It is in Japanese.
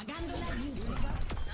Apagando las luces.